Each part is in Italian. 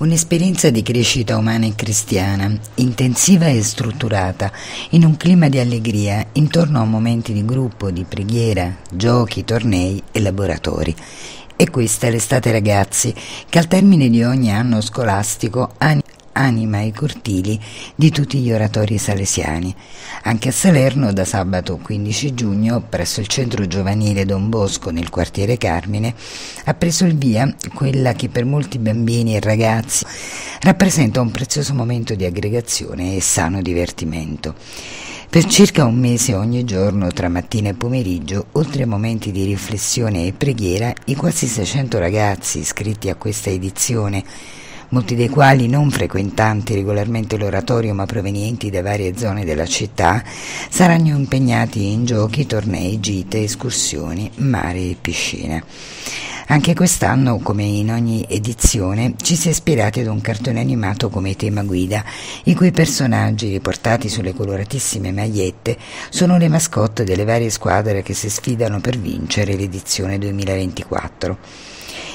Un'esperienza di crescita umana e cristiana, intensiva e strutturata, in un clima di allegria, intorno a momenti di gruppo, di preghiera, giochi, tornei e laboratori. E questa è l'estate ragazzi, che al termine di ogni anno scolastico anima i cortili di tutti gli oratori salesiani. Anche a Salerno da sabato 15 giugno, presso il centro giovanile Don Bosco nel quartiere Carmine, ha preso il via quella che per molti bambini e ragazzi rappresenta un prezioso momento di aggregazione e sano divertimento. Per circa un mese ogni giorno, tra mattina e pomeriggio, oltre a momenti di riflessione e preghiera, i quasi 600 ragazzi iscritti a questa edizione molti dei quali non frequentanti regolarmente l'oratorio ma provenienti da varie zone della città, saranno impegnati in giochi, tornei, gite, escursioni, mare e piscine. Anche quest'anno, come in ogni edizione, ci si è ispirati ad un cartone animato come tema guida, i cui personaggi, riportati sulle coloratissime magliette, sono le mascotte delle varie squadre che si sfidano per vincere l'edizione 2024.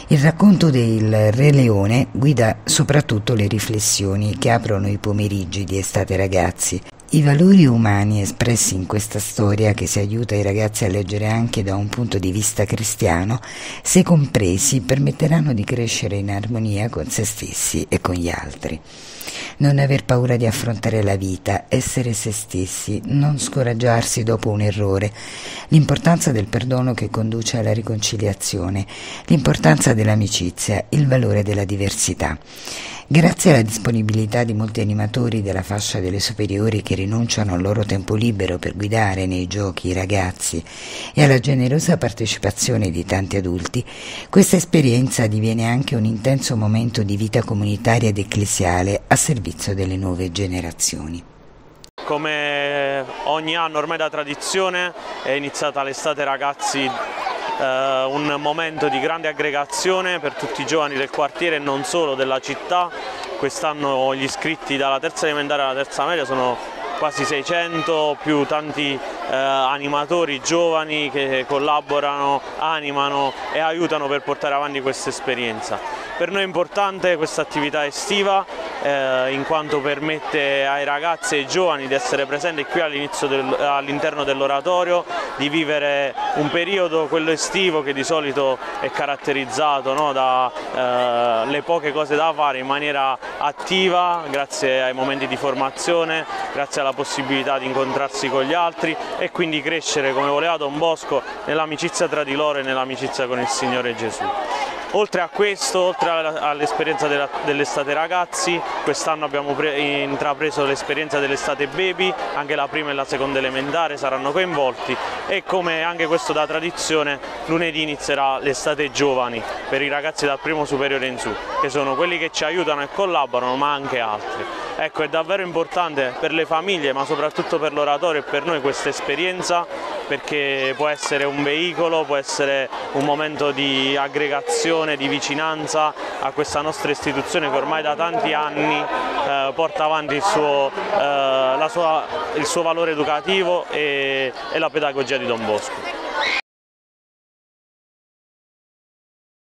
Il racconto del Re Leone guida soprattutto le riflessioni che aprono i pomeriggi di Estate Ragazzi. I valori umani espressi in questa storia, che si aiuta i ragazzi a leggere anche da un punto di vista cristiano, se compresi, permetteranno di crescere in armonia con se stessi e con gli altri non aver paura di affrontare la vita, essere se stessi, non scoraggiarsi dopo un errore, l'importanza del perdono che conduce alla riconciliazione, l'importanza dell'amicizia, il valore della diversità. Grazie alla disponibilità di molti animatori della fascia delle superiori che rinunciano al loro tempo libero per guidare nei giochi i ragazzi e alla generosa partecipazione di tanti adulti, questa esperienza diviene anche un intenso momento di vita comunitaria ed ecclesiale a servizio delle nuove generazioni. Come ogni anno ormai da tradizione è iniziata l'estate ragazzi eh, un momento di grande aggregazione per tutti i giovani del quartiere e non solo della città. Quest'anno gli iscritti dalla terza elementare alla terza media sono quasi 600 più tanti eh, animatori giovani che collaborano, animano e aiutano per portare avanti questa esperienza. Per noi è importante questa attività estiva eh, in quanto permette ai ragazzi e ai giovani di essere presenti qui all'interno dell'oratorio, di vivere un periodo, quello estivo, che di solito è caratterizzato no, dalle eh, poche cose da fare in maniera attiva, grazie ai momenti di formazione, grazie alla possibilità di incontrarsi con gli altri e quindi crescere come voleva Don Bosco nell'amicizia tra di loro e nell'amicizia con il Signore Gesù. Oltre a questo, oltre all'esperienza dell'estate ragazzi, quest'anno abbiamo intrapreso l'esperienza dell'estate baby, anche la prima e la seconda elementare saranno coinvolti e come anche questo da tradizione lunedì inizierà l'estate giovani per i ragazzi dal primo superiore in su, che sono quelli che ci aiutano e collaborano ma anche altri. Ecco, è davvero importante per le famiglie ma soprattutto per l'oratorio e per noi questa esperienza perché può essere un veicolo, può essere un momento di aggregazione, di vicinanza a questa nostra istituzione che ormai da tanti anni eh, porta avanti il suo, eh, sua, il suo, valore educativo e, e la pedagogia di Don Bosco.